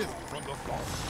Gift from the Father.